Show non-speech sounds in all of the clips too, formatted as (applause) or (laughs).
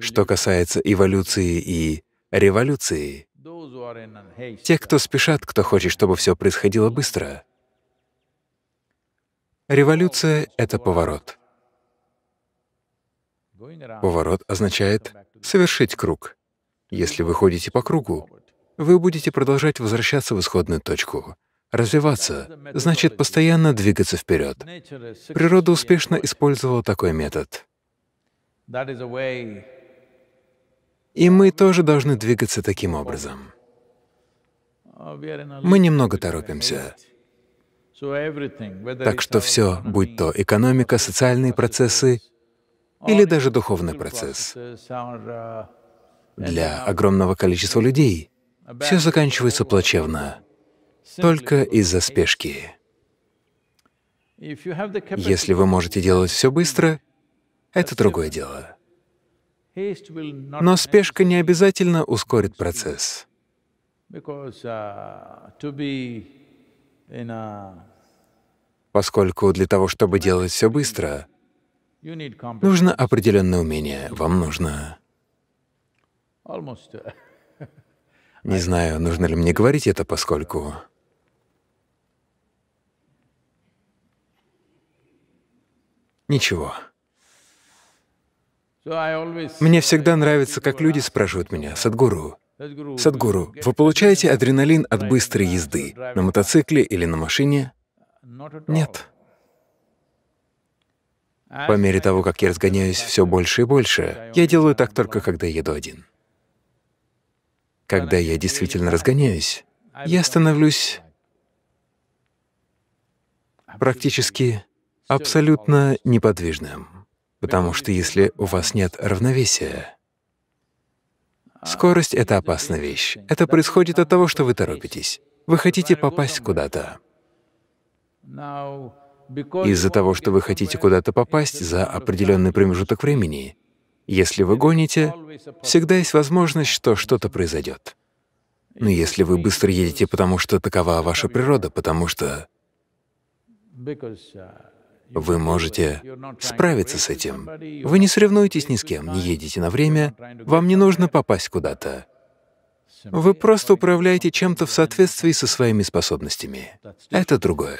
Что касается эволюции и революции, те, кто спешат, кто хочет, чтобы все происходило быстро, революция — это поворот. Поворот означает совершить круг. Если вы ходите по кругу, вы будете продолжать возвращаться в исходную точку. Развиваться — значит постоянно двигаться вперед. Природа успешно использовала такой метод. И мы тоже должны двигаться таким образом. Мы немного торопимся. Так что все, будь то экономика, социальные процессы или даже духовный процесс, для огромного количества людей все заканчивается плачевно, только из-за спешки. Если вы можете делать все быстро, это другое дело. Но спешка не обязательно ускорит процесс. Поскольку для того, чтобы делать все быстро, нужно определенное умение, вам нужно... (laughs) Не знаю, нужно ли мне говорить это, поскольку... Ничего. Мне всегда нравится, как люди спрашивают меня, «Садгуру, Садгуру, вы получаете адреналин от быстрой езды на мотоцикле или на машине? Нет. По мере того, как я разгоняюсь все больше и больше, я делаю так только, когда еду один. Когда я действительно разгоняюсь, я становлюсь практически абсолютно неподвижным. Потому что если у вас нет равновесия, скорость — это опасная вещь. Это происходит от того, что вы торопитесь. Вы хотите попасть куда-то. Из-за того, что вы хотите куда-то попасть за определенный промежуток времени, если вы гоните, всегда есть возможность, что что-то произойдет. Но если вы быстро едете, потому что такова ваша природа, потому что вы можете справиться с этим. Вы не соревнуетесь ни с кем, не едете на время, вам не нужно попасть куда-то. Вы просто управляете чем-то в соответствии со своими способностями. Это другое.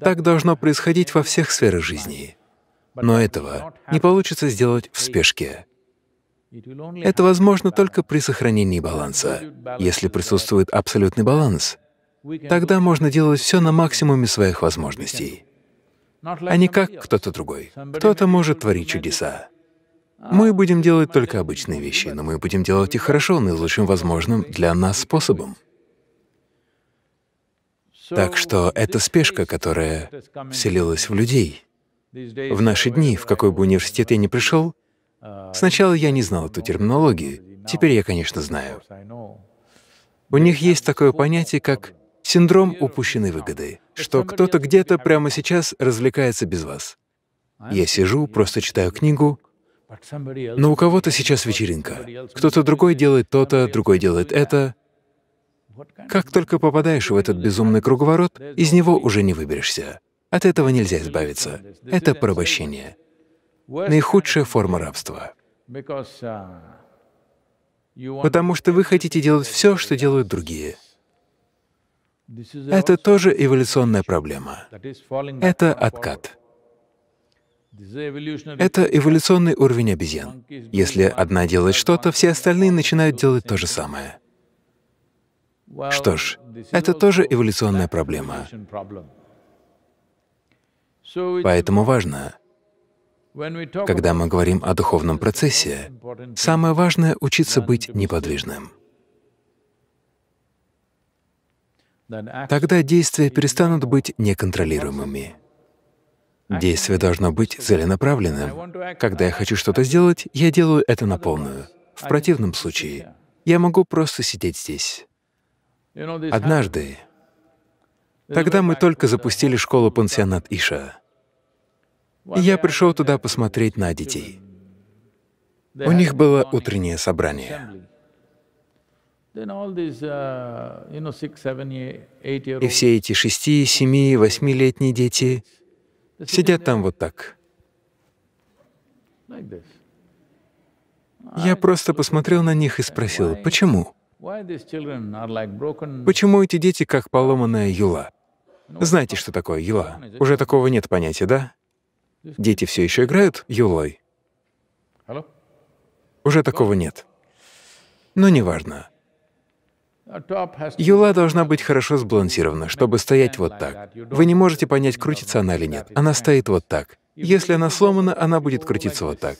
Так должно происходить во всех сферах жизни. Но этого не получится сделать в спешке. Это возможно только при сохранении баланса. Если присутствует абсолютный баланс, тогда можно делать все на максимуме своих возможностей а не как кто-то другой. Кто-то может творить чудеса. Мы будем делать только обычные вещи, но мы будем делать их хорошо, наилучшим возможным для нас способом. Так что это спешка, которая вселилась в людей. В наши дни, в какой бы университет я ни пришел, сначала я не знал эту терминологию, теперь я, конечно, знаю. У них есть такое понятие, как Синдром упущенной выгоды, что кто-то где-то прямо сейчас развлекается без вас. Я сижу, просто читаю книгу, но у кого-то сейчас вечеринка. Кто-то другой делает то-то, другой делает это. Как только попадаешь в этот безумный круговорот, из него уже не выберешься. От этого нельзя избавиться. Это порабощение. Наихудшая форма рабства. Потому что вы хотите делать все, что делают другие. Это тоже эволюционная проблема. Это откат. Это эволюционный уровень обезьян. Если одна делает что-то, все остальные начинают делать то же самое. Что ж, это тоже эволюционная проблема. Поэтому важно, когда мы говорим о духовном процессе, самое важное — учиться быть неподвижным. Тогда действия перестанут быть неконтролируемыми. Действие должно быть целенаправленным. Когда я хочу что-то сделать, я делаю это на полную. В противном случае я могу просто сидеть здесь. Однажды, тогда мы только запустили школу-пансионат Иша, я пришел туда посмотреть на детей. У них было утреннее собрание. Uh, И все эти шести, семи, восьмилетние дети сидят там вот так. Я просто посмотрел на них и спросил, почему? Почему эти дети как поломанная юла? Знаете, что такое юла? Уже такого нет понятия, да? Дети все еще играют юлой? Уже такого нет. Но неважно. Юла должна быть хорошо сбалансирована, чтобы стоять вот так. Вы не можете понять, крутится она или нет. Она стоит вот так. Если она сломана, она будет крутиться вот так.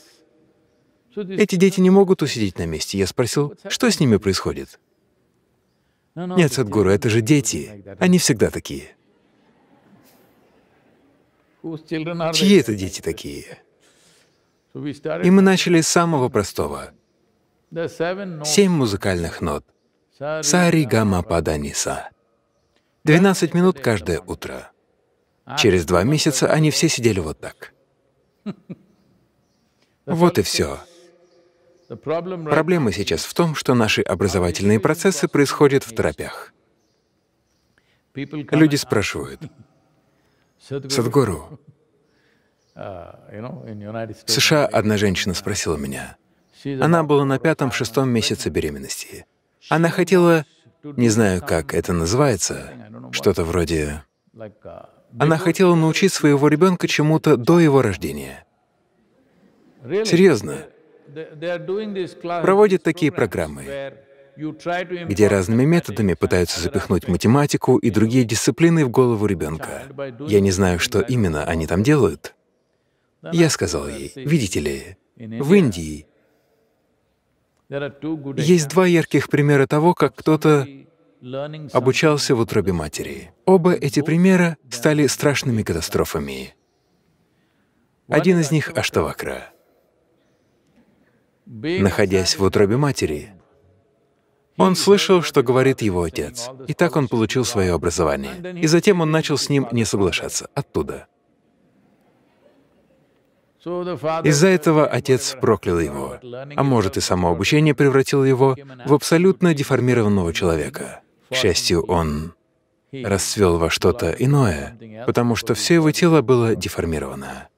Эти дети не могут усидеть на месте. Я спросил, что с ними происходит? Нет, Садгуру, это же дети. Они всегда такие. Чьи это дети такие? И мы начали с самого простого. Семь музыкальных нот. Сари гама пада ниса. 12 минут каждое утро. Через два месяца они все сидели вот так. Вот и все. Проблема сейчас в том, что наши образовательные процессы происходят в торопях. Люди спрашивают, Садгуру, в США одна женщина спросила меня, она была на пятом-шестом месяце беременности. Она хотела, не знаю, как это называется, что-то вроде... Она хотела научить своего ребенка чему-то до его рождения. Серьезно. Проводят такие программы, где разными методами пытаются запихнуть математику и другие дисциплины в голову ребенка. Я не знаю, что именно они там делают. Я сказал ей, видите ли, в Индии есть два ярких примера того, как кто-то обучался в утробе матери. Оба эти примера стали страшными катастрофами. Один из них — Аштавакра. Находясь в утробе матери, он слышал, что говорит его отец, и так он получил свое образование. И затем он начал с ним не соглашаться оттуда. Из-за этого отец проклял его, а может и само обучение превратило его в абсолютно деформированного человека. К счастью, он расцвел во что-то иное, потому что все его тело было деформировано.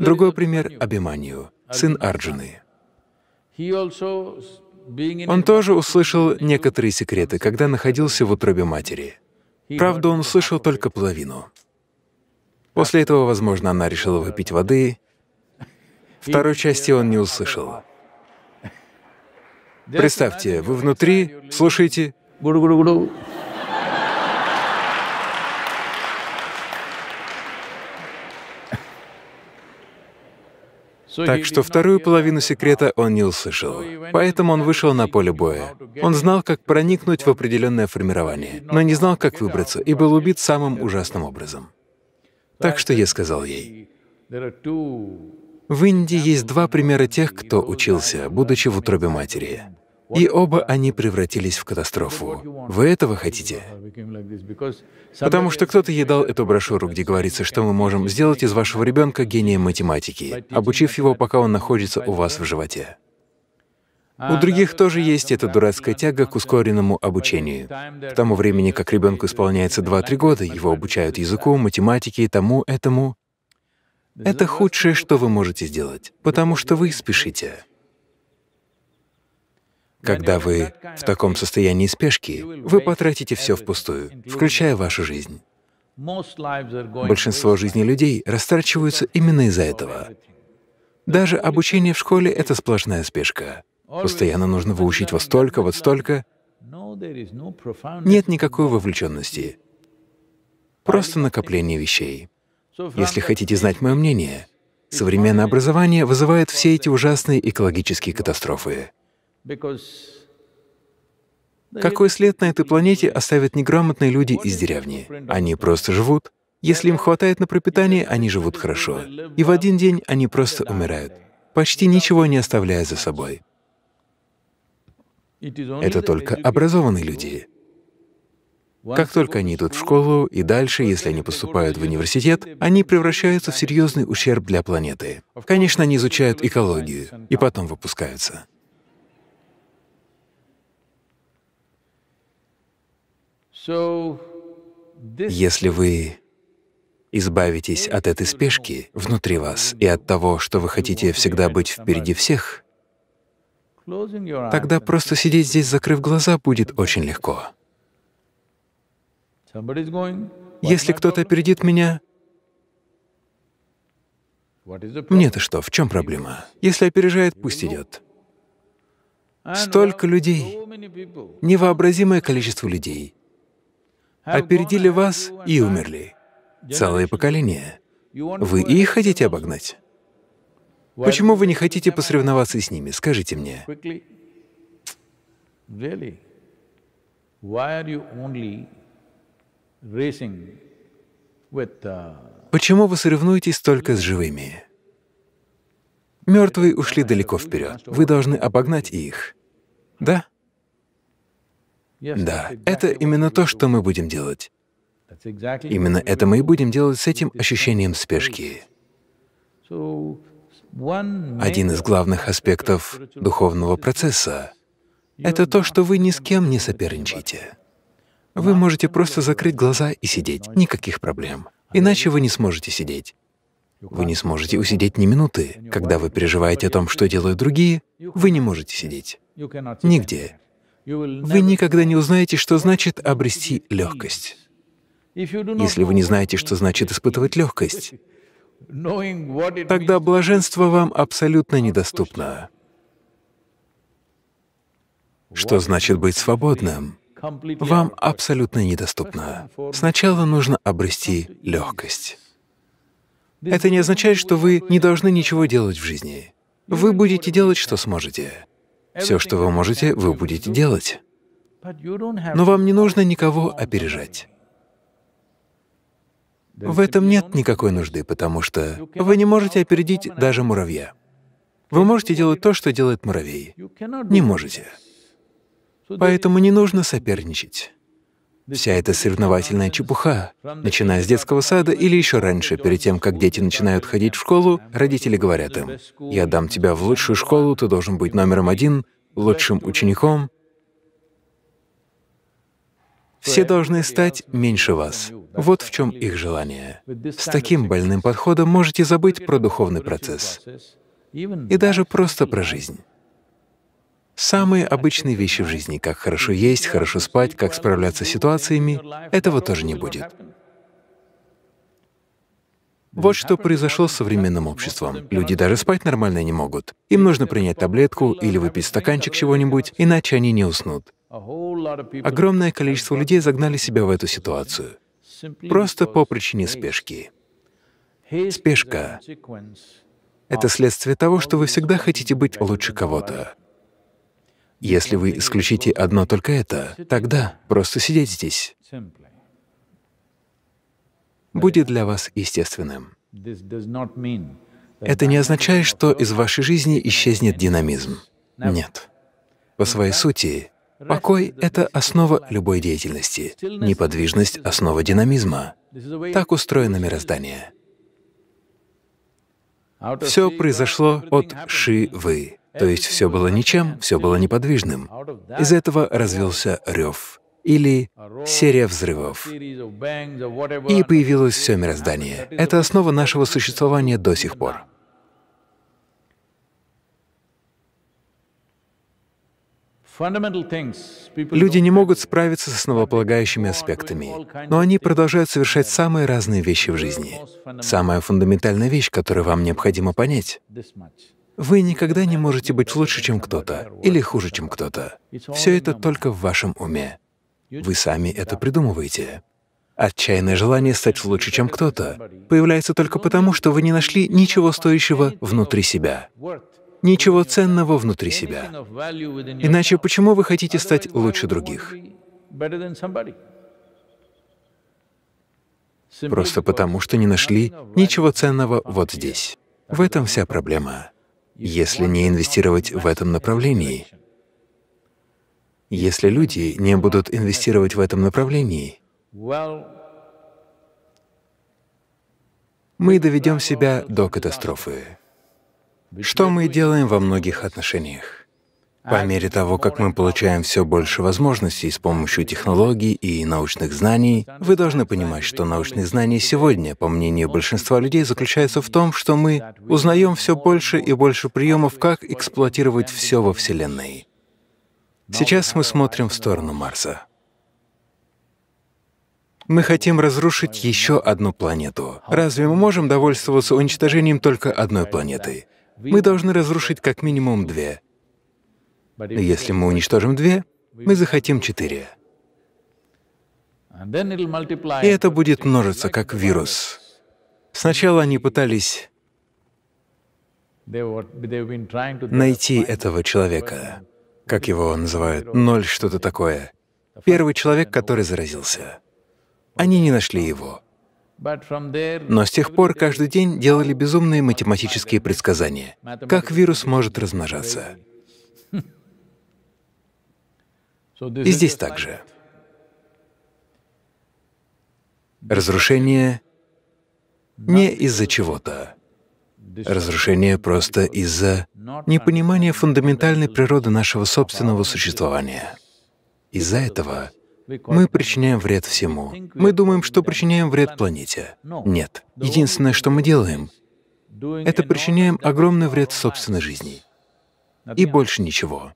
Другой пример — Абиманию, сын Арджуны. Он тоже услышал некоторые секреты, когда находился в утробе матери. Правда, он услышал только половину. После этого, возможно, она решила выпить воды. Второй части он не услышал. Представьте, вы внутри, слушаете, Так что вторую половину секрета он не услышал. Поэтому он вышел на поле боя. Он знал, как проникнуть в определенное формирование, но не знал, как выбраться, и был убит самым ужасным образом. Так что я сказал ей, в Индии есть два примера тех, кто учился, будучи в утробе матери. И оба они превратились в катастрофу. Вы этого хотите? Потому что кто-то ей дал эту брошюру, где говорится, что мы можем сделать из вашего ребенка гения математики, обучив его, пока он находится у вас в животе. У других тоже есть эта дурацкая тяга к ускоренному обучению. К тому времени, как ребенку исполняется 2-3 года, его обучают языку, математике, тому, этому. Это худшее, что вы можете сделать, потому что вы спешите. Когда вы в таком состоянии спешки, вы потратите все впустую, включая вашу жизнь. Большинство жизней людей растрачиваются именно из-за этого. Даже обучение в школе — это сплошная спешка. Постоянно нужно выучить вот столько, вот столько. Нет никакой вовлеченности. Просто накопление вещей. Если хотите знать мое мнение, современное образование вызывает все эти ужасные экологические катастрофы. Какой след на этой планете оставят неграмотные люди из деревни? Они просто живут. Если им хватает на пропитание, они живут хорошо. И в один день они просто умирают, почти ничего не оставляя за собой. Это только образованные люди. Как только они идут в школу и дальше, если они поступают в университет, они превращаются в серьезный ущерб для планеты. Конечно, они изучают экологию и потом выпускаются. Если вы избавитесь от этой спешки внутри вас и от того, что вы хотите всегда быть впереди всех, Тогда просто сидеть здесь, закрыв глаза, будет очень легко. Если кто-то опередит меня, мне-то что, в чем проблема? Если опережает, пусть идет. Столько людей, невообразимое количество людей опередили вас и умерли. Целое поколение. Вы их хотите обогнать? Почему вы не хотите посоревноваться с ними, скажите мне? Почему вы соревнуетесь только с живыми? Мертвые ушли далеко вперед. Вы должны обогнать их. Да? Да, это именно то, что мы будем делать. Именно это мы и будем делать с этим ощущением спешки. Один из главных аспектов духовного процесса — это то, что вы ни с кем не соперничаете. Вы можете просто закрыть глаза и сидеть, никаких проблем. Иначе вы не сможете сидеть. Вы не сможете усидеть ни минуты. Когда вы переживаете о том, что делают другие, вы не можете сидеть. Нигде. Вы никогда не узнаете, что значит обрести легкость. Если вы не знаете, что значит испытывать легкость, тогда блаженство вам абсолютно недоступно. Что значит быть свободным? Вам абсолютно недоступно. Сначала нужно обрести легкость. Это не означает, что вы не должны ничего делать в жизни. Вы будете делать, что сможете. Все, что вы можете, вы будете делать. Но вам не нужно никого опережать. В этом нет никакой нужды, потому что вы не можете опередить даже муравья. Вы можете делать то, что делает муравей. Не можете. Поэтому не нужно соперничать. Вся эта соревновательная чепуха, начиная с детского сада или еще раньше, перед тем, как дети начинают ходить в школу, родители говорят им, «Я дам тебя в лучшую школу, ты должен быть номером один, лучшим учеником». Все должны стать меньше вас. Вот в чем их желание. С таким больным подходом можете забыть про духовный процесс и даже просто про жизнь. Самые обычные вещи в жизни, как хорошо есть, хорошо спать, как справляться с ситуациями, этого тоже не будет. Вот что произошло с современным обществом. Люди даже спать нормально не могут. Им нужно принять таблетку или выпить стаканчик чего-нибудь, иначе они не уснут. Огромное количество людей загнали себя в эту ситуацию. Просто по причине спешки. Спешка — это следствие того, что вы всегда хотите быть лучше кого-то. Если вы исключите одно только это, тогда просто сидеть здесь будет для вас естественным. Это не означает, что из вашей жизни исчезнет динамизм. Нет. По своей сути, покой — это основа любой деятельности, неподвижность — основа динамизма. Так устроено мироздание. Все произошло от Шивы. То есть все было ничем, все было неподвижным. Из этого развился рев или серия взрывов. И появилось все мироздание. Это основа нашего существования до сих пор. Люди не могут справиться с основополагающими аспектами, но они продолжают совершать самые разные вещи в жизни. Самая фундаментальная вещь, которую вам необходимо понять вы никогда не можете быть лучше, чем кто-то, или хуже, чем кто-то. Все это только в вашем уме. Вы сами это придумываете. Отчаянное желание стать лучше, чем кто-то, появляется только потому, что вы не нашли ничего стоящего внутри себя, ничего ценного внутри себя. Иначе почему вы хотите стать лучше других? Просто потому, что не нашли ничего ценного вот здесь. В этом вся проблема если не инвестировать в этом направлении. Если люди не будут инвестировать в этом направлении, мы доведем себя до катастрофы. Что мы делаем во многих отношениях? По мере того, как мы получаем все больше возможностей с помощью технологий и научных знаний, вы должны понимать, что научные знания сегодня, по мнению большинства людей, заключаются в том, что мы узнаем все больше и больше приемов, как эксплуатировать все во Вселенной. Сейчас мы смотрим в сторону Марса. Мы хотим разрушить еще одну планету. Разве мы можем довольствоваться уничтожением только одной планеты? Мы должны разрушить как минимум две. Если мы уничтожим две, мы захотим четыре. И это будет множиться, как вирус. Сначала они пытались найти этого человека, как его называют, ноль что-то такое. Первый человек, который заразился. Они не нашли его. Но с тех пор каждый день делали безумные математические предсказания, как вирус может размножаться. И здесь также. Разрушение не из-за чего-то. Разрушение просто из-за непонимания фундаментальной природы нашего собственного существования. Из-за этого мы причиняем вред всему. Мы думаем, что причиняем вред планете. Нет. Единственное, что мы делаем, это причиняем огромный вред собственной жизни. И больше ничего.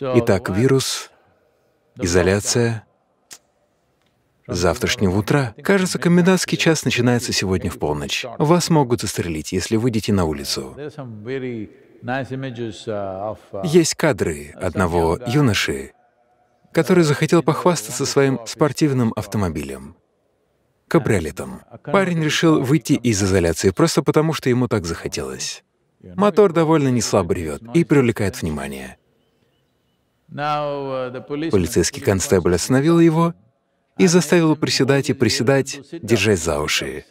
Итак, вирус, изоляция. Завтрашнего утра, кажется, комендантский час начинается сегодня в полночь. Вас могут застрелить, если выйдете на улицу. Есть кадры одного юноши, который захотел похвастаться своим спортивным автомобилем, кабриолетом. Парень решил выйти из изоляции просто потому, что ему так захотелось. Мотор довольно неслабо ревет и привлекает внимание. Полицейский констебль остановил его и заставил приседать и приседать, держась за уши.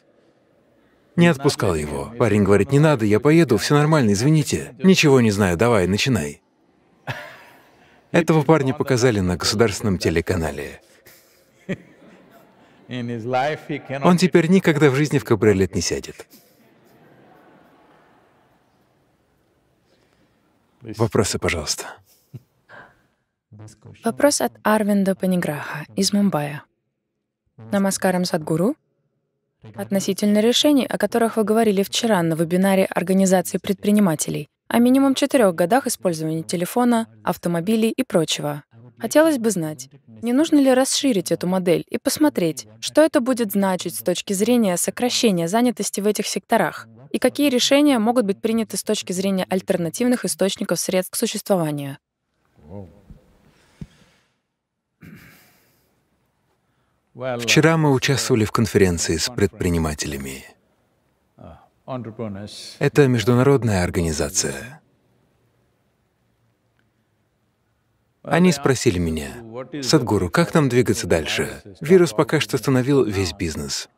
Не отпускал его. Парень говорит, не надо, я поеду, все нормально, извините. Ничего не знаю, давай, начинай. (laughs) Этого парня показали на государственном телеканале. (laughs) Он теперь никогда в жизни в кабриолет не сядет. Вопросы, пожалуйста. Вопрос от Арвинда Паниграха из Мумбаи. Намаскарам Садгуру. Относительно решений, о которых вы говорили вчера на вебинаре Организации предпринимателей, о минимум четырех годах использования телефона, автомобилей и прочего. Хотелось бы знать, не нужно ли расширить эту модель и посмотреть, что это будет значить с точки зрения сокращения занятости в этих секторах, и какие решения могут быть приняты с точки зрения альтернативных источников средств к существованию. Вчера мы участвовали в конференции с предпринимателями. Это международная организация. Они спросили меня, «Садгуру, как нам двигаться дальше? Вирус пока что остановил весь бизнес».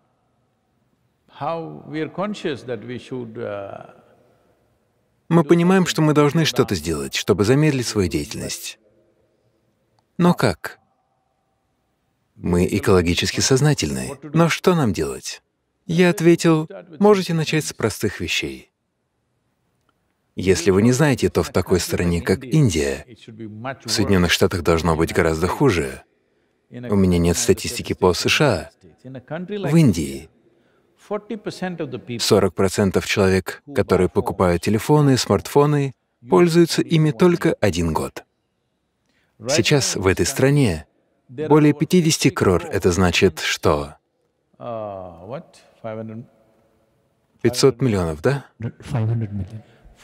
Мы понимаем, что мы должны что-то сделать, чтобы замедлить свою деятельность. Но как? Мы экологически сознательны. Но что нам делать? Я ответил, можете начать с простых вещей. Если вы не знаете, то в такой стране, как Индия, в Соединенных Штатах должно быть гораздо хуже. У меня нет статистики по США. В Индии 40% человек, которые покупают телефоны, смартфоны, пользуются ими только один год. Сейчас в этой стране более 50 крор — это значит что? 500 миллионов, да?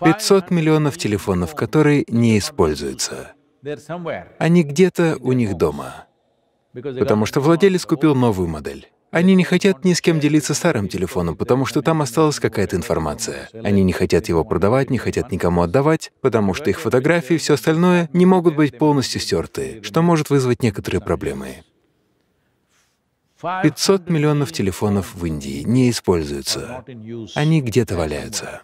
500 миллионов телефонов, которые не используются. Они где-то у них дома, потому что владелец купил новую модель. Они не хотят ни с кем делиться старым телефоном, потому что там осталась какая-то информация. Они не хотят его продавать, не хотят никому отдавать, потому что их фотографии и все остальное не могут быть полностью стерты, что может вызвать некоторые проблемы. 500 миллионов телефонов в Индии не используются. Они где-то валяются.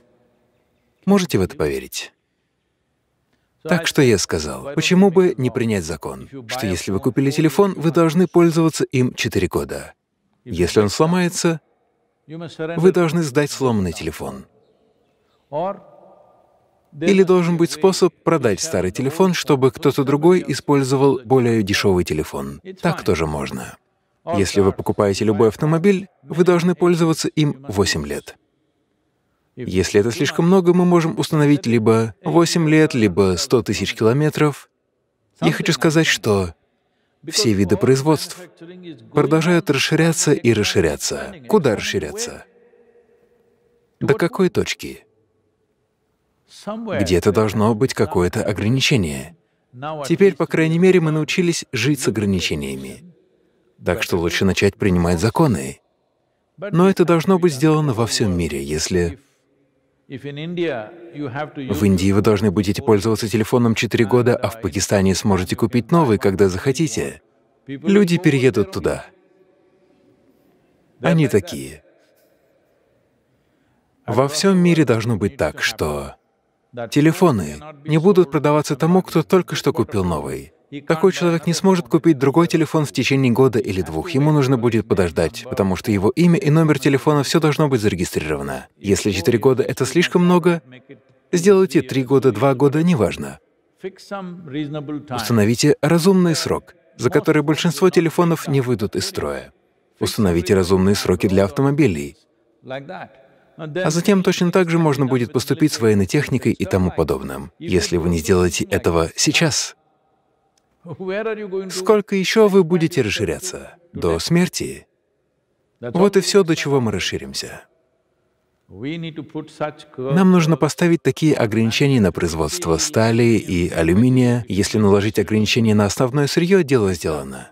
Можете в это поверить? Так что я сказал, почему бы не принять закон, что если вы купили телефон, вы должны пользоваться им 4 года. Если он сломается, вы должны сдать сломанный телефон. Или должен быть способ продать старый телефон, чтобы кто-то другой использовал более дешевый телефон. Так тоже можно. Если вы покупаете любой автомобиль, вы должны пользоваться им 8 лет. Если это слишком много, мы можем установить либо 8 лет, либо 100 тысяч километров. Я хочу сказать, что все виды производств продолжают расширяться и расширяться. Куда расширяться? До какой точки? Где-то должно быть какое-то ограничение. Теперь, по крайней мере, мы научились жить с ограничениями. Так что лучше начать принимать законы. Но это должно быть сделано во всем мире. Если в Индии вы должны будете пользоваться телефоном 4 года, а в Пакистане сможете купить новый, когда захотите, люди переедут туда. Они такие. Во всем мире должно быть так, что телефоны не будут продаваться тому, кто только что купил новый. Такой человек не сможет купить другой телефон в течение года или двух. Ему нужно будет подождать, потому что его имя и номер телефона — все должно быть зарегистрировано. Если четыре года — это слишком много, сделайте три года, два года — неважно. Установите разумный срок, за который большинство телефонов не выйдут из строя. Установите разумные сроки для автомобилей. А затем точно так же можно будет поступить с военной техникой и тому подобным. Если вы не сделаете этого сейчас, Сколько еще вы будете расширяться? До смерти? Вот и все, до чего мы расширимся. Нам нужно поставить такие ограничения на производство стали и алюминия. Если наложить ограничения на основное сырье, дело сделано.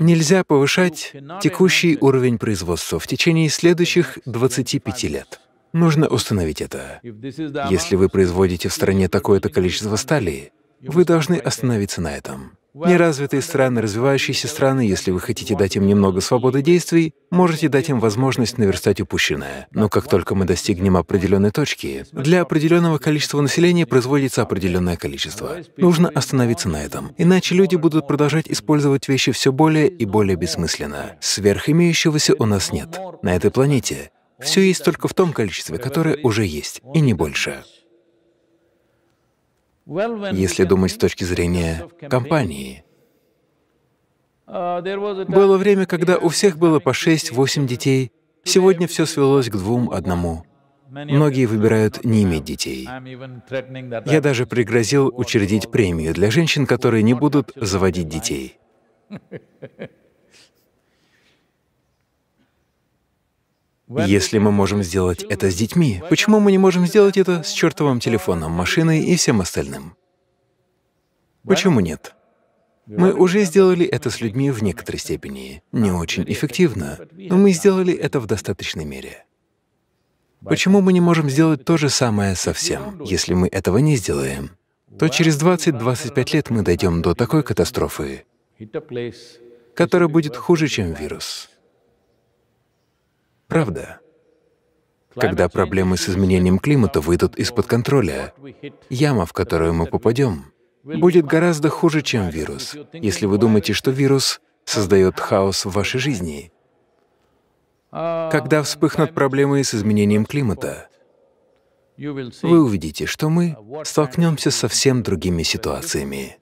Нельзя повышать текущий уровень производства в течение следующих 25 лет. Нужно установить это. Если вы производите в стране такое-то количество стали, вы должны остановиться на этом. Неразвитые страны, развивающиеся страны, если вы хотите дать им немного свободы действий, можете дать им возможность наверстать упущенное. Но как только мы достигнем определенной точки, для определенного количества населения производится определенное количество. Нужно остановиться на этом, иначе люди будут продолжать использовать вещи все более и более бессмысленно. Сверхимеющегося у нас нет. На этой планете все есть только в том количестве, которое уже есть, и не больше. Если думать с точки зрения компании, было время, когда у всех было по 6-8 детей, сегодня все свелось к двум, одному. Многие выбирают не иметь детей. Я даже пригрозил учредить премию для женщин, которые не будут заводить детей. Если мы можем сделать это с детьми, почему мы не можем сделать это с чертовым телефоном, машиной и всем остальным? Почему нет? Мы уже сделали это с людьми в некоторой степени. Не очень эффективно, но мы сделали это в достаточной мере. Почему мы не можем сделать то же самое со всем? Если мы этого не сделаем, то через 20-25 лет мы дойдем до такой катастрофы, которая будет хуже, чем вирус. Правда. Когда проблемы с изменением климата выйдут из-под контроля, яма, в которую мы попадем, будет гораздо хуже, чем вирус. Если вы думаете, что вирус создает хаос в вашей жизни, когда вспыхнут проблемы с изменением климата, вы увидите, что мы столкнемся с совсем другими ситуациями.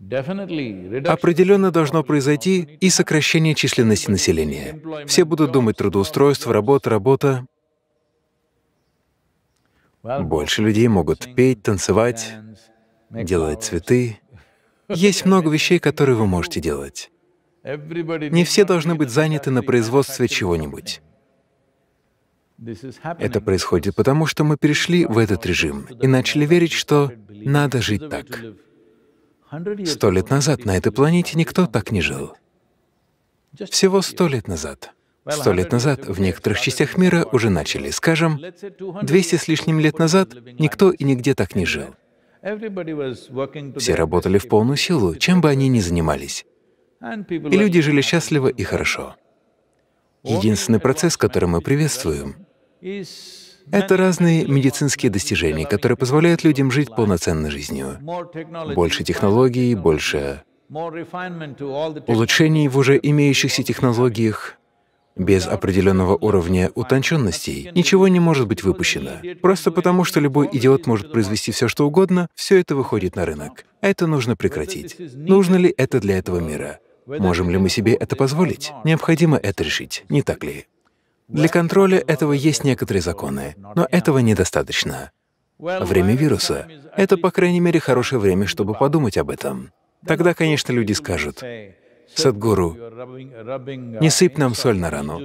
Определенно должно произойти и сокращение численности населения. Все будут думать трудоустройство, работа, работа. Больше людей могут петь, танцевать, делать цветы. Есть много вещей, которые вы можете делать. Не все должны быть заняты на производстве чего-нибудь. Это происходит потому, что мы перешли в этот режим и начали верить, что надо жить так. Сто лет назад на этой планете никто так не жил. Всего сто лет назад. Сто лет назад в некоторых частях мира уже начали. Скажем, 200 с лишним лет назад никто и нигде так не жил. Все работали в полную силу, чем бы они ни занимались. И люди жили счастливо и хорошо. Единственный процесс, который мы приветствуем, это разные медицинские достижения, которые позволяют людям жить полноценной жизнью. Больше технологий, больше улучшений в уже имеющихся технологиях, Без определенного уровня утонченностей ничего не может быть выпущено. Просто потому, что любой идиот может произвести все, что угодно, все это выходит на рынок. Это нужно прекратить. Нужно ли это для этого мира? Можем ли мы себе это позволить? Необходимо это решить, не так ли? Для контроля этого есть некоторые законы, но этого недостаточно. Время вируса — это, по крайней мере, хорошее время, чтобы подумать об этом. Тогда, конечно, люди скажут, «Садгуру, не сыпь нам соль на рану.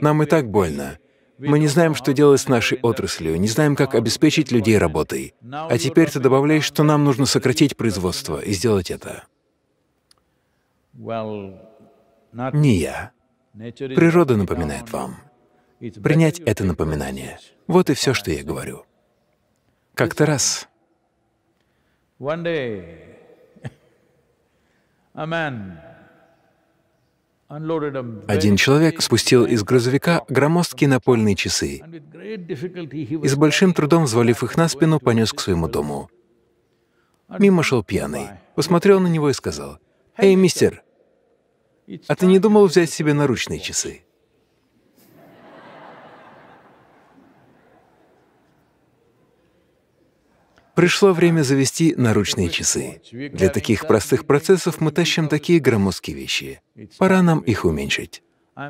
Нам и так больно. Мы не знаем, что делать с нашей отраслью, не знаем, как обеспечить людей работой. А теперь ты добавляешь, что нам нужно сократить производство и сделать это». Не я. Природа напоминает вам. Принять это напоминание. Вот и все, что я говорю. Как-то раз один человек спустил из грузовика громоздкие напольные часы и с большим трудом, взвалив их на спину, понес к своему дому. Мимо шел пьяный, посмотрел на него и сказал, «Эй, мистер, а ты не думал взять себе наручные часы?» Пришло время завести наручные часы. Для таких простых процессов мы тащим такие громоздкие вещи. Пора нам их уменьшить.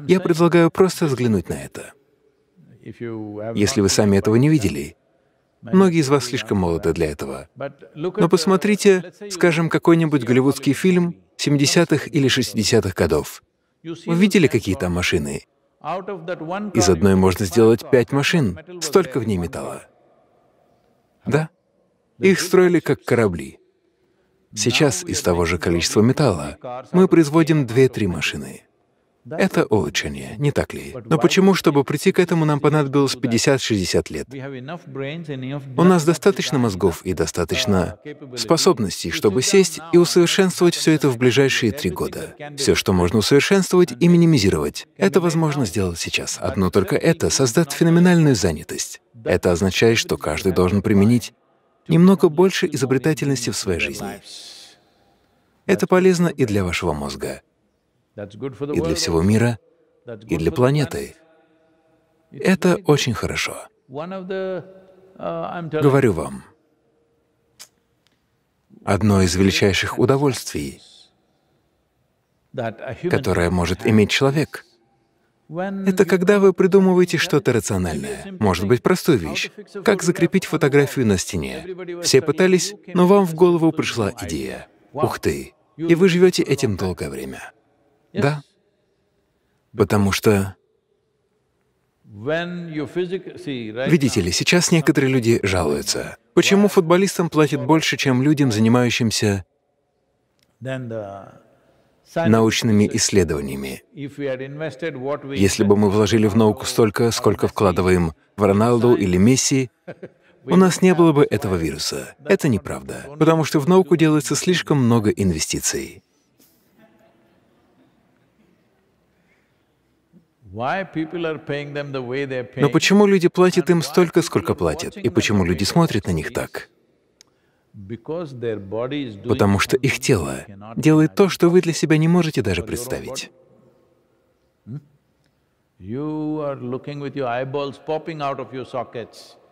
Я предлагаю просто взглянуть на это. Если вы сами этого не видели, многие из вас слишком молоды для этого. Но посмотрите, скажем, какой-нибудь голливудский фильм 70-х или 60-х годов. Вы видели, какие там машины? Из одной можно сделать пять машин, столько в ней металла. Да? Их строили как корабли. Сейчас из того же количества металла мы производим две-три машины. Это улучшение, не так ли? Но почему, чтобы прийти к этому, нам понадобилось 50-60 лет? У нас достаточно мозгов и достаточно способностей, чтобы сесть и усовершенствовать все это в ближайшие три года. Все, что можно усовершенствовать и минимизировать, это возможно сделать сейчас. Одно только это создаст феноменальную занятость. Это означает, что каждый должен применить немного больше изобретательности в своей жизни. Это полезно и для вашего мозга, и для всего мира, и для планеты. Это очень хорошо. Говорю вам, одно из величайших удовольствий, которое может иметь человек — это когда вы придумываете что-то рациональное, может быть, простую вещь, как закрепить фотографию на стене. Все пытались, но вам в голову пришла идея. Ух ты! И вы живете этим долгое время. Да? Потому что Видите ли, сейчас некоторые люди жалуются. Почему футболистам платят больше, чем людям, занимающимся научными исследованиями. Если бы мы вложили в науку столько, сколько вкладываем в Роналду или Месси, (laughs) у нас не было бы этого вируса. Это неправда, потому что в науку делается слишком много инвестиций. Но почему люди платят им столько, сколько платят? И почему люди смотрят на них так? потому что их тело делает то, что вы для себя не можете даже представить.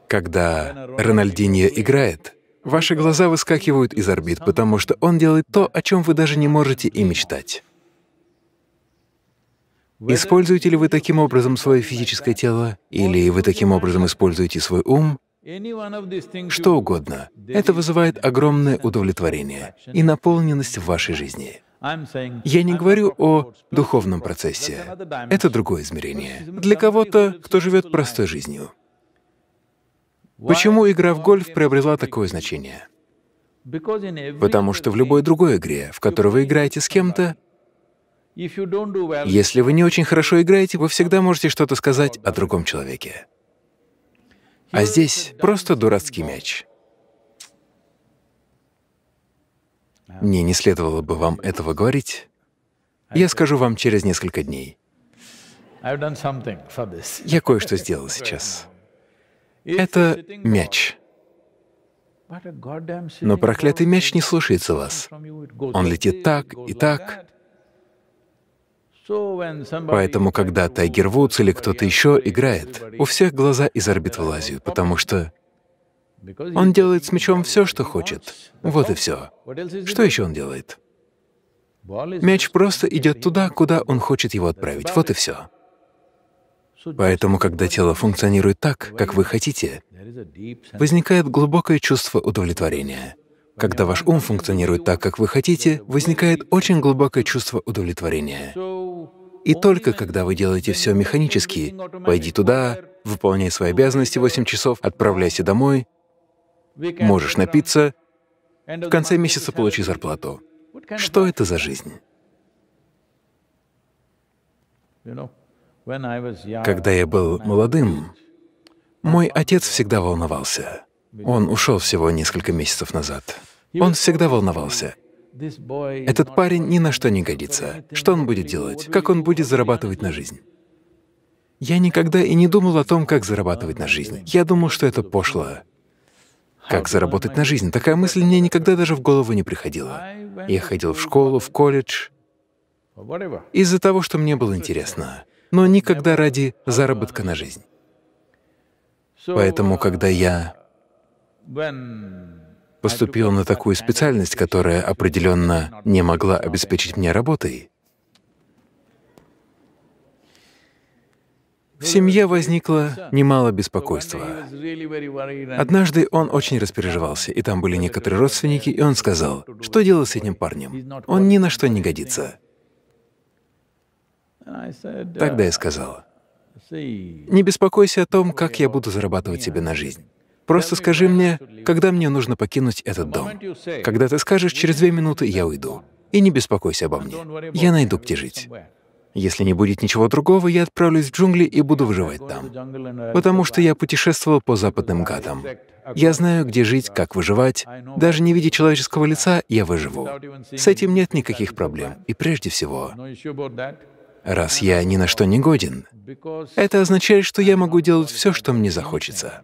Когда Рональдиньо играет, ваши глаза выскакивают из орбит, потому что он делает то, о чем вы даже не можете и мечтать. Используете ли вы таким образом свое физическое тело, или вы таким образом используете свой ум, что угодно. Это вызывает огромное удовлетворение и наполненность в вашей жизни. Я не говорю о духовном процессе. Это другое измерение. Для кого-то, кто живет простой жизнью. Почему игра в гольф приобрела такое значение? Потому что в любой другой игре, в которой вы играете с кем-то, если вы не очень хорошо играете, вы всегда можете что-то сказать о другом человеке. А здесь просто дурацкий мяч. Мне не следовало бы вам этого говорить. Я скажу вам через несколько дней. Я кое-что (laughs) сделал сейчас. Это мяч. Но проклятый мяч не слушается вас. Он летит так и так. Поэтому, когда Тайгер Вудс или кто-то еще играет, у всех глаза из орбит вылазят, потому что он делает с мячом все, что хочет. Вот и все. Что еще он делает? Мяч просто идет туда, куда он хочет его отправить. Вот и все. Поэтому, когда тело функционирует так, как вы хотите, возникает глубокое чувство удовлетворения. Когда ваш ум функционирует так, как вы хотите, возникает очень глубокое чувство удовлетворения. И только когда вы делаете все механически, пойди туда, выполняй свои обязанности 8 часов, отправляйся домой, можешь напиться, в конце месяца получи зарплату. Что это за жизнь? Когда я был молодым, мой отец всегда волновался. Он ушел всего несколько месяцев назад. Он всегда волновался. Этот парень ни на что не годится. Что он будет делать? Как он будет зарабатывать на жизнь? Я никогда и не думал о том, как зарабатывать на жизнь. Я думал, что это пошло. Как заработать на жизнь? Такая мысль мне никогда даже в голову не приходила. Я ходил в школу, в колледж из-за того, что мне было интересно, но никогда ради заработка на жизнь. Поэтому, когда я поступил на такую специальность, которая определенно не могла обеспечить мне работой, В семье возникло немало беспокойства. Однажды он очень распереживался, и там были некоторые родственники, и он сказал, что делать с этим парнем? Он ни на что не годится. Тогда я сказал, не беспокойся о том, как я буду зарабатывать себе на жизнь. Просто скажи мне, когда мне нужно покинуть этот дом. Когда ты скажешь, через две минуты я уйду. И не беспокойся обо мне. Я найду, где жить. Если не будет ничего другого, я отправлюсь в джунгли и буду выживать там. Потому что я путешествовал по западным гадам. Я знаю, где жить, как выживать. Даже не видя человеческого лица, я выживу. С этим нет никаких проблем. И прежде всего, раз я ни на что не годен, это означает, что я могу делать все, что мне захочется.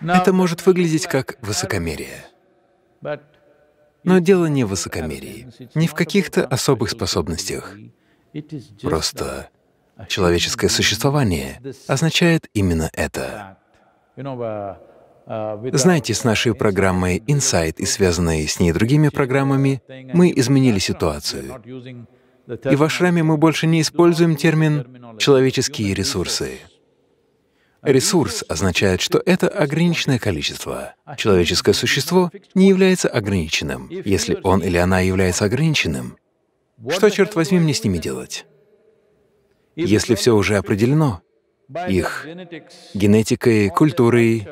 Это может выглядеть как высокомерие. Но дело не в высокомерии, не в каких-то особых способностях. Просто человеческое существование означает именно это. Знаете, с нашей программой Insight и связанной с ней другими программами мы изменили ситуацию. И в ашраме мы больше не используем термин «человеческие ресурсы». Ресурс означает, что это ограниченное количество. Человеческое существо не является ограниченным. Если он или она является ограниченным, что, черт возьми, мне с ними делать? Если все уже определено, их генетикой, культурой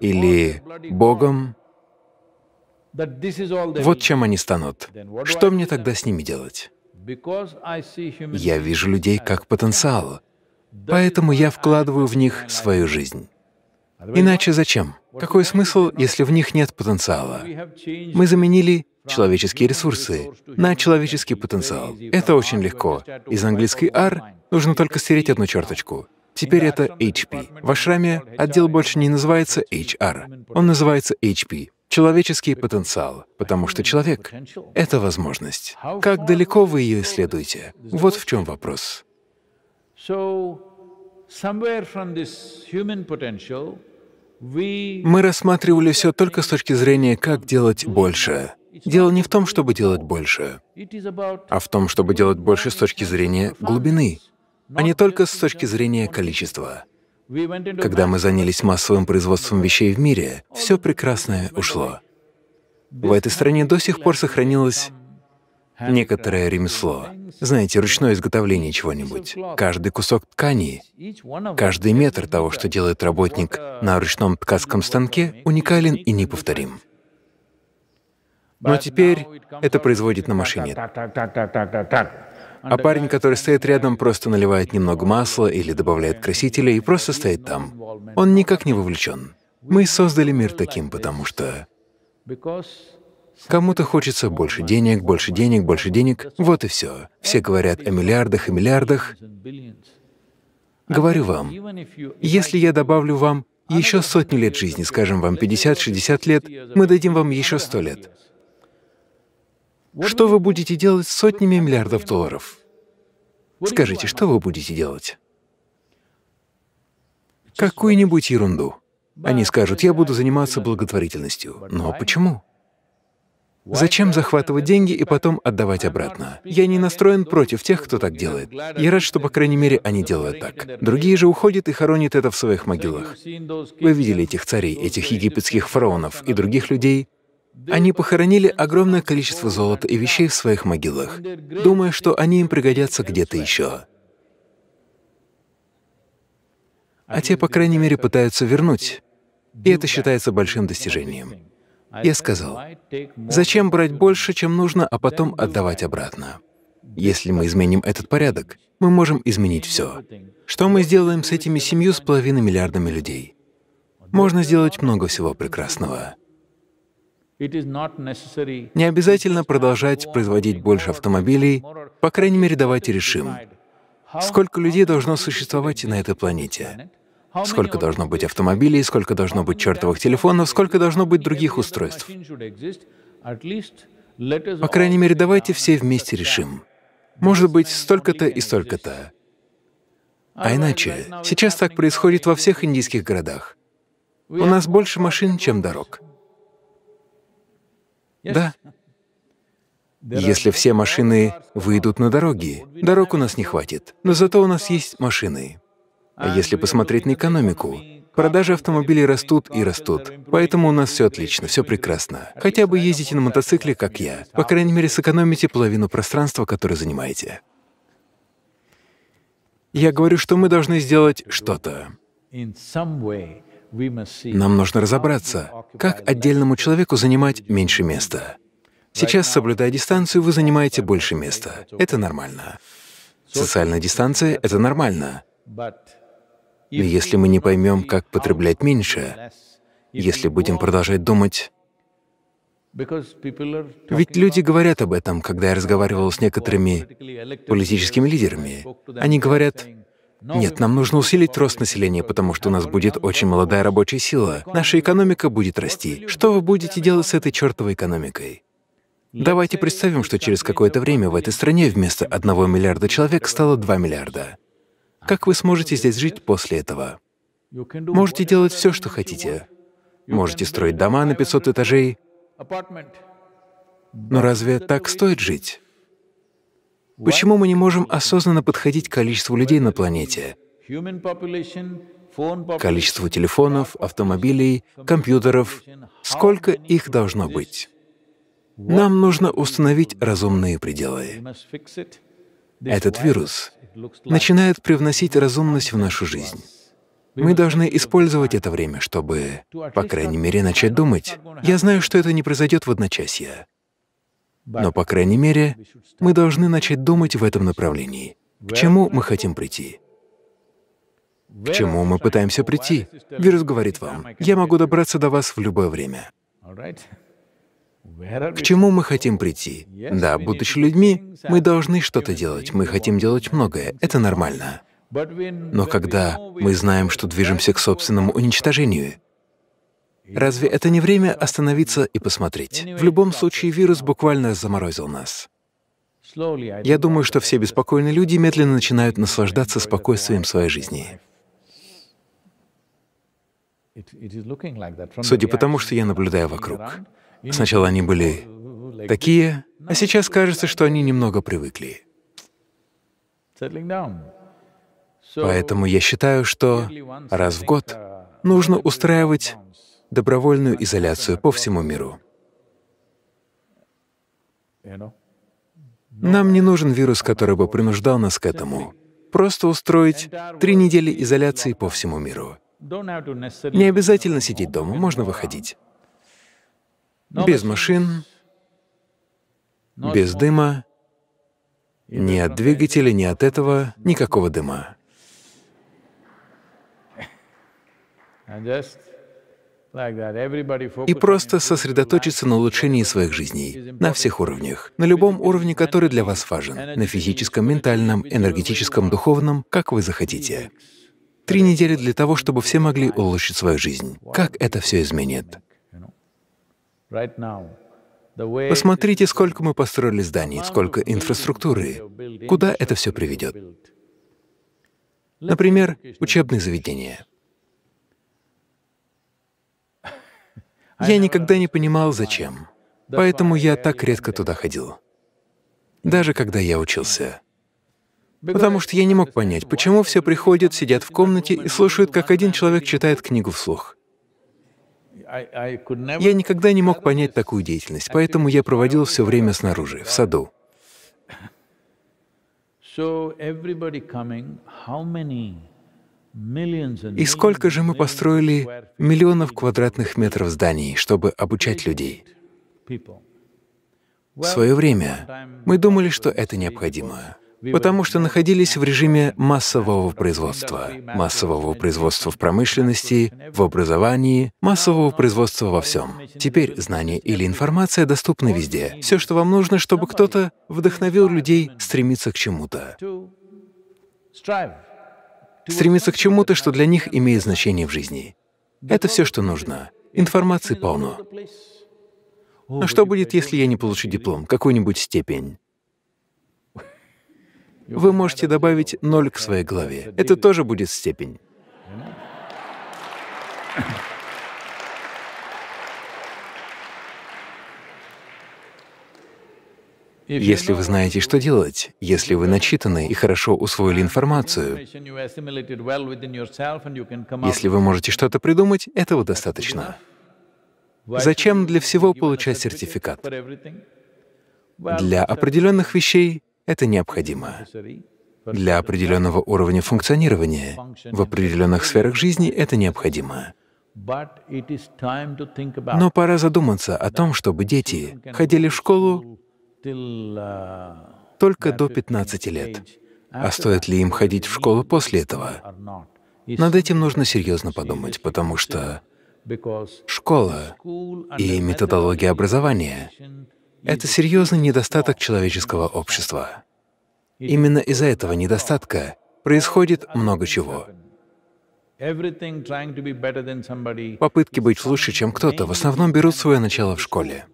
или Богом, вот чем они станут. Что мне тогда с ними делать? Я вижу людей как потенциал, Поэтому я вкладываю в них свою жизнь. Иначе зачем? Какой смысл, если в них нет потенциала? Мы заменили человеческие ресурсы на человеческий потенциал. Это очень легко. Из английской R нужно только стереть одну черточку. Теперь это HP. В ашраме отдел больше не называется HR, он называется HP — человеческий потенциал, потому что человек — это возможность. Как далеко вы ее исследуете? Вот в чем вопрос. Мы рассматривали все только с точки зрения, как делать больше. Дело не в том, чтобы делать больше, а в том, чтобы делать больше с точки зрения глубины, а не только с точки зрения количества. Когда мы занялись массовым производством вещей в мире, все прекрасное ушло. В этой стране до сих пор сохранилось некоторое ремесло. Знаете, ручное изготовление чего-нибудь. Каждый кусок ткани, каждый метр того, что делает работник на ручном ткацком станке, уникален и неповторим. Но теперь это производит на машине. А парень, который стоит рядом, просто наливает немного масла или добавляет красителя и просто стоит там. Он никак не вовлечен. Мы создали мир таким, потому что Кому-то хочется больше денег, больше денег, больше денег. Вот и все. Все говорят о миллиардах и миллиардах. Говорю вам, если я добавлю вам еще сотню лет жизни, скажем вам 50-60 лет, мы дадим вам еще 100 лет. Что вы будете делать с сотнями миллиардов долларов? Скажите, что вы будете делать? Какую-нибудь ерунду. Они скажут, я буду заниматься благотворительностью. Но почему? Зачем захватывать деньги и потом отдавать обратно? Я не настроен против тех, кто так делает. Я рад, что, по крайней мере, они делают так. Другие же уходят и хоронят это в своих могилах. Вы видели этих царей, этих египетских фараонов и других людей? Они похоронили огромное количество золота и вещей в своих могилах, думая, что они им пригодятся где-то еще. А те, по крайней мере, пытаются вернуть. И это считается большим достижением. Я сказал, зачем брать больше, чем нужно, а потом отдавать обратно? Если мы изменим этот порядок, мы можем изменить все. Что мы сделаем с этими семью с половиной миллиардами людей? Можно сделать много всего прекрасного. Не обязательно продолжать производить больше автомобилей, по крайней мере, давайте решим, сколько людей должно существовать на этой планете. Сколько должно быть автомобилей, сколько должно быть чертовых телефонов, сколько должно быть других устройств. По крайней мере, давайте все вместе решим. Может быть, столько-то и столько-то. А иначе, сейчас так происходит во всех индийских городах. У нас больше машин, чем дорог. Да. Если все машины выйдут на дороги, дорог у нас не хватит, но зато у нас есть машины. А если посмотреть на экономику, продажи автомобилей растут и растут. Поэтому у нас все отлично, все прекрасно. Хотя бы ездите на мотоцикле, как я. По крайней мере, сэкономите половину пространства, которое занимаете. Я говорю, что мы должны сделать что-то. Нам нужно разобраться, как отдельному человеку занимать меньше места. Сейчас, соблюдая дистанцию, вы занимаете больше места. Это нормально. Социальная дистанция — это нормально. Но если мы не поймем, как потреблять меньше, если будем продолжать думать... Ведь люди говорят об этом, когда я разговаривал с некоторыми политическими лидерами. Они говорят, нет, нам нужно усилить рост населения, потому что у нас будет очень молодая рабочая сила, наша экономика будет расти. Что вы будете делать с этой чертовой экономикой? Давайте представим, что через какое-то время в этой стране вместо одного миллиарда человек стало два миллиарда. Как вы сможете здесь жить после этого? Можете делать все, что хотите. Можете строить дома на 500 этажей. Но разве так стоит жить? Почему мы не можем осознанно подходить к количеству людей на планете? Количеству телефонов, автомобилей, компьютеров. Сколько их должно быть? Нам нужно установить разумные пределы. Этот вирус начинает привносить разумность в нашу жизнь. Мы должны использовать это время, чтобы, по крайней мере, начать думать. Я знаю, что это не произойдет в одночасье, но, по крайней мере, мы должны начать думать в этом направлении. К чему мы хотим прийти? К чему мы пытаемся прийти? Вирус говорит вам, я могу добраться до вас в любое время. К чему мы хотим прийти? Да, будучи людьми, мы должны что-то делать, мы хотим делать многое, это нормально. Но когда мы знаем, что движемся к собственному уничтожению, разве это не время остановиться и посмотреть? В любом случае, вирус буквально заморозил нас. Я думаю, что все беспокойные люди медленно начинают наслаждаться спокойствием своей жизни. Судя по тому, что я наблюдаю вокруг, Сначала они были такие, а сейчас кажется, что они немного привыкли. Поэтому я считаю, что раз в год нужно устраивать добровольную изоляцию по всему миру. Нам не нужен вирус, который бы принуждал нас к этому. Просто устроить три недели изоляции по всему миру. Не обязательно сидеть дома, можно выходить без машин, без дыма, ни от двигателя, ни от этого, никакого дыма. И просто сосредоточиться на улучшении своих жизней, на всех уровнях, на любом уровне, который для вас важен, на физическом, ментальном, энергетическом, духовном, как вы захотите. Три недели для того, чтобы все могли улучшить свою жизнь. Как это все изменит? Посмотрите, сколько мы построили зданий, сколько инфраструктуры. Куда это все приведет? Например, учебные заведения. Я никогда не понимал, зачем. Поэтому я так редко туда ходил. Даже когда я учился. Потому что я не мог понять, почему все приходят, сидят в комнате и слушают, как один человек читает книгу вслух. Я никогда не мог понять такую деятельность, поэтому я проводил все время снаружи, в саду. И сколько же мы построили миллионов квадратных метров зданий, чтобы обучать людей? В свое время мы думали, что это необходимо потому что находились в режиме массового производства, массового производства в промышленности, в образовании, массового производства во всем. Теперь знания или информация доступны везде. Все, что вам нужно, чтобы кто-то вдохновил людей стремиться к чему-то. Стремиться к чему-то, что для них имеет значение в жизни. Это все, что нужно. Информации полно. А что будет, если я не получу диплом, какую-нибудь степень? вы можете добавить ноль к своей главе. Это тоже будет степень. Если вы знаете, что делать, если вы начитаны и хорошо усвоили информацию, если вы можете что-то придумать, этого достаточно. Зачем для всего получать сертификат? Для определенных вещей это необходимо. Для определенного уровня функционирования в определенных сферах жизни это необходимо. Но пора задуматься о том, чтобы дети ходили в школу только до 15 лет. А стоит ли им ходить в школу после этого? Над этим нужно серьезно подумать, потому что школа и методология образования это серьезный недостаток человеческого общества. Именно из-за этого недостатка происходит много чего. Попытки быть лучше, чем кто-то, в основном берут свое начало в школе.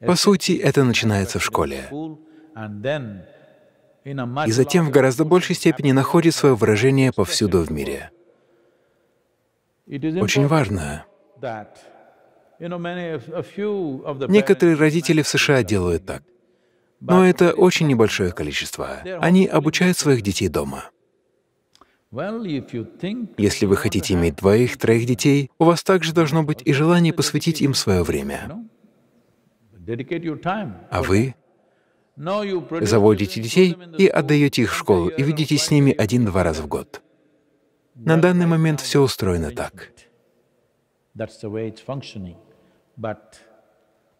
По сути, это начинается в школе. И затем в гораздо большей степени находит свое выражение повсюду в мире. Очень важно, Некоторые родители в США делают так, но это очень небольшое количество. Они обучают своих детей дома. Если вы хотите иметь двоих-троих детей, у вас также должно быть и желание посвятить им свое время. А вы заводите детей и отдаете их в школу, и видитесь с ними один-два раза в год. На данный момент все устроено так.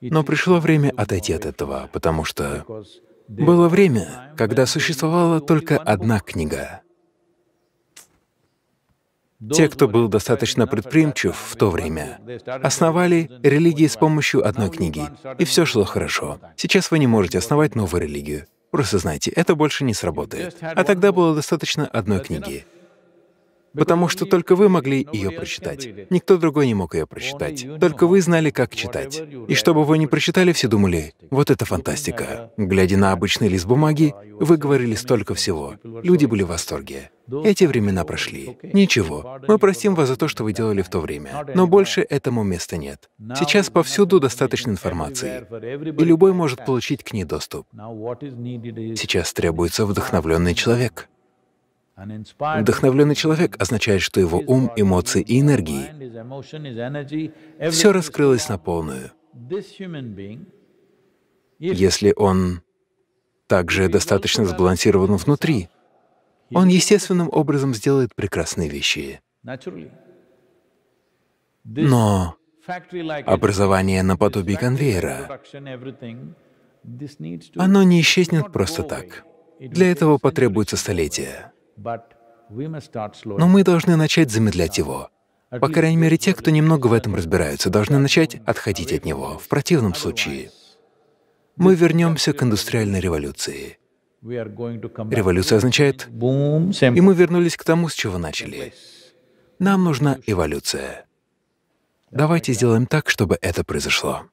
Но пришло время отойти от этого, потому что было время, когда существовала только одна книга. Те, кто был достаточно предприимчив в то время, основали религии с помощью одной книги, и все шло хорошо. Сейчас вы не можете основать новую религию. Просто знайте, это больше не сработает. А тогда было достаточно одной книги. Потому что только вы могли ее прочитать. Никто другой не мог ее прочитать. Только вы знали, как читать. И чтобы вы не прочитали, все думали, вот это фантастика. Глядя на обычный лист бумаги, вы говорили столько всего. Люди были в восторге. Эти времена прошли. Ничего, мы простим вас за то, что вы делали в то время. Но больше этому места нет. Сейчас повсюду достаточно информации, и любой может получить к ней доступ. Сейчас требуется вдохновленный человек. Вдохновленный человек означает, что его ум, эмоции и энергии — все раскрылось на полную. Если он также достаточно сбалансирован внутри, он естественным образом сделает прекрасные вещи. Но образование наподобие конвейера, оно не исчезнет просто так. Для этого потребуется столетия. Но мы должны начать замедлять его. По крайней мере, те, кто немного в этом разбираются, должны начать отходить от него. В противном случае мы вернемся к индустриальной революции. Революция означает, и мы вернулись к тому, с чего начали. Нам нужна эволюция. Давайте сделаем так, чтобы это произошло.